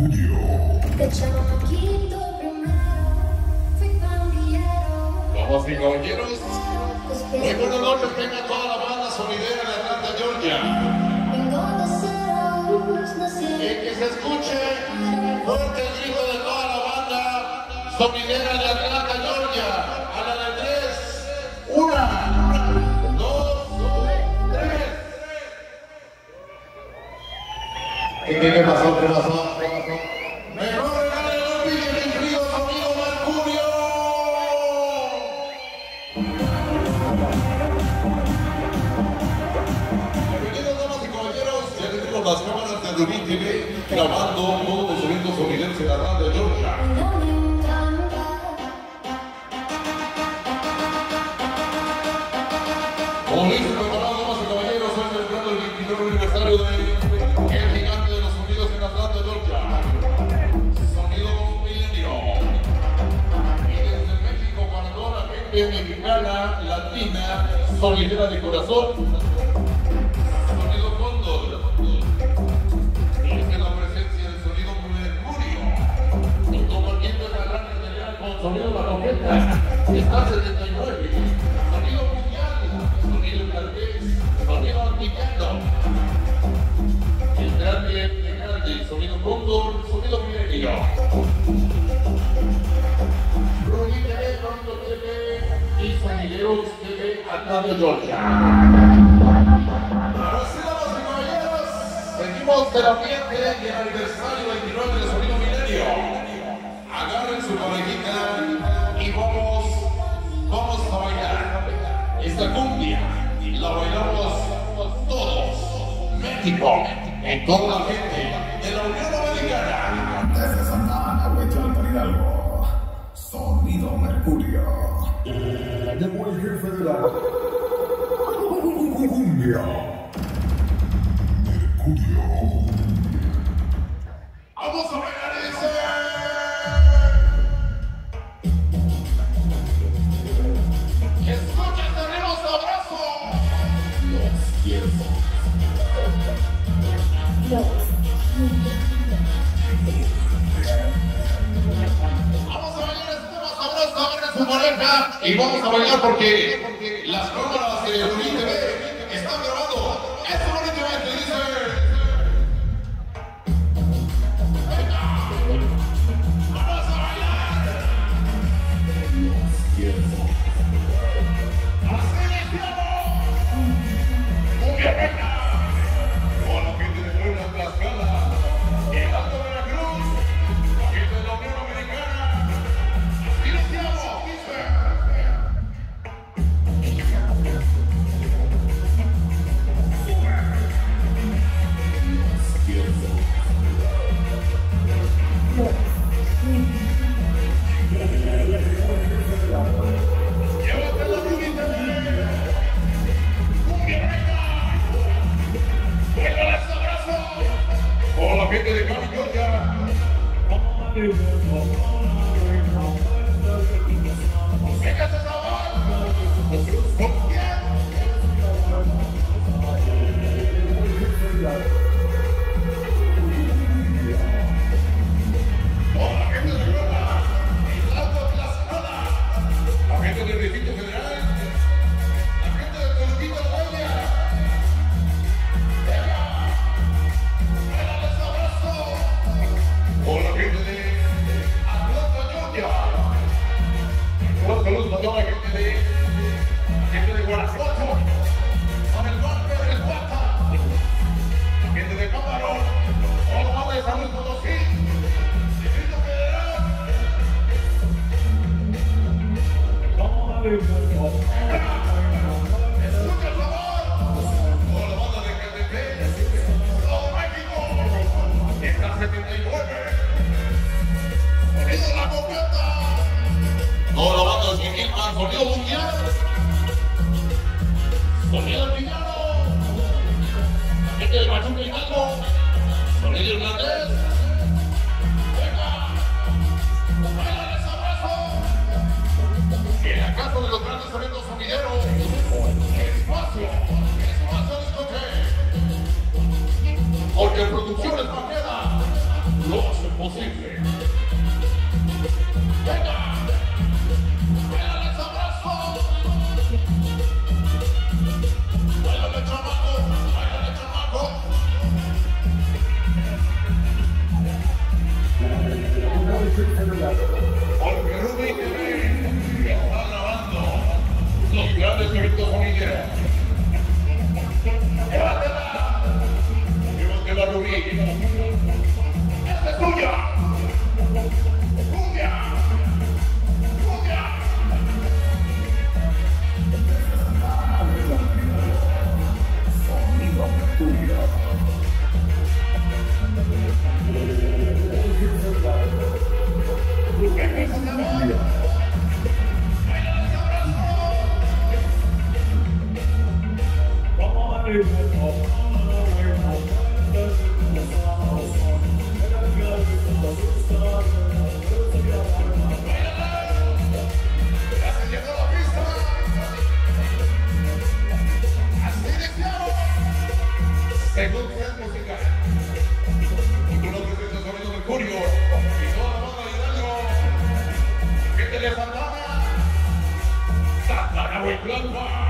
Mercurio. Vamos, mi caballeros. Muy buenas noches, tenga toda la banda sonidera de Atlanta, Georgia. Y que se escuche fuerte el grito de toda la banda sonidera de Atlanta, Georgia. A la de tres. Una, dos, tres. ¿Qué, qué, qué pasó? ¿Qué pasó? Bonito preparado, damas y caballeros, hoy celebrando el 23 aniversario de El Gigante de los Unidos en Atlanta, Georgia. Sonido milenio. Y desde México, para toda la gente mexicana, latina, solidera de corazón, sonido de la presencia del sonido mercurio. trompeta. Está 79 Atlanta, Georgia. Damas y caballeros, seguimos ambiente y el aniversario 29 de Sonido Milenio. Agarren su parejita y vamos, vamos a bailar. Esta cumbia la bailamos todos. México, en toda la gente Llegó el jefe de la cumbia. Mercurio. Vamos a bailar ese. Escucha, tenemos abrazo. Los quiero. Vamos pareja y vamos a bailar porque las cámaras Venga, Un saludo a toda la gente de, gente. Con el golpe del Guata. Gente de padres de San Luis Potosí. Federal. Escucha el sabor los que al volvió mundial. Volvió el villano. Este es el macho Hidalgo. Volvió el holandés. Venga. Baila ese. El acaso de los grandes eventos familiares. Espacio. Espacio discoteca. Porque Producciones Maqueda lo hace posible. Mercurio y toda de te levantaba, y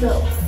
No.